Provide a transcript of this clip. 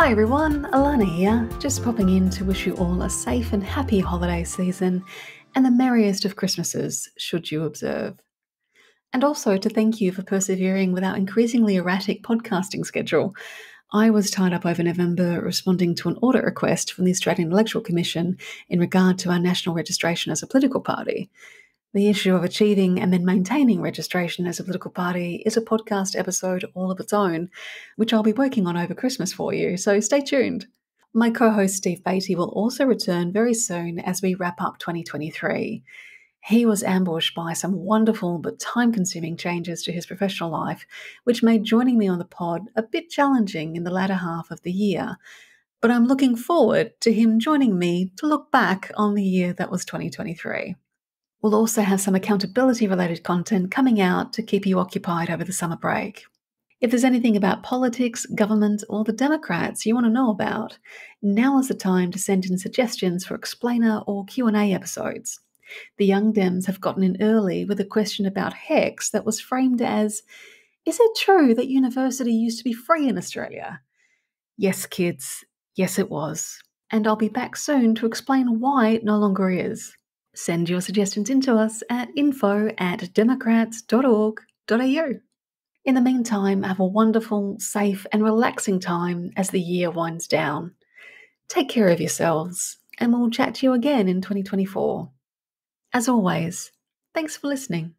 Hi everyone, Alana here, just popping in to wish you all a safe and happy holiday season and the merriest of Christmases, should you observe. And also to thank you for persevering with our increasingly erratic podcasting schedule. I was tied up over November responding to an audit request from the Australian Electoral Commission in regard to our national registration as a political party. The issue of achieving and then maintaining registration as a political party is a podcast episode all of its own, which I'll be working on over Christmas for you, so stay tuned. My co host Steve Beatty will also return very soon as we wrap up 2023. He was ambushed by some wonderful but time consuming changes to his professional life, which made joining me on the pod a bit challenging in the latter half of the year. But I'm looking forward to him joining me to look back on the year that was 2023. We'll also have some accountability related content coming out to keep you occupied over the summer break. If there's anything about politics, government, or the Democrats you want to know about, now is the time to send in suggestions for explainer or Q&A episodes. The Young Dems have gotten in early with a question about HECS that was framed as Is it true that university used to be free in Australia? Yes, kids, yes, it was. And I'll be back soon to explain why it no longer is. Send your suggestions into us at info at democrats.org.au. In the meantime, have a wonderful, safe, and relaxing time as the year winds down. Take care of yourselves, and we'll chat to you again in 2024. As always, thanks for listening.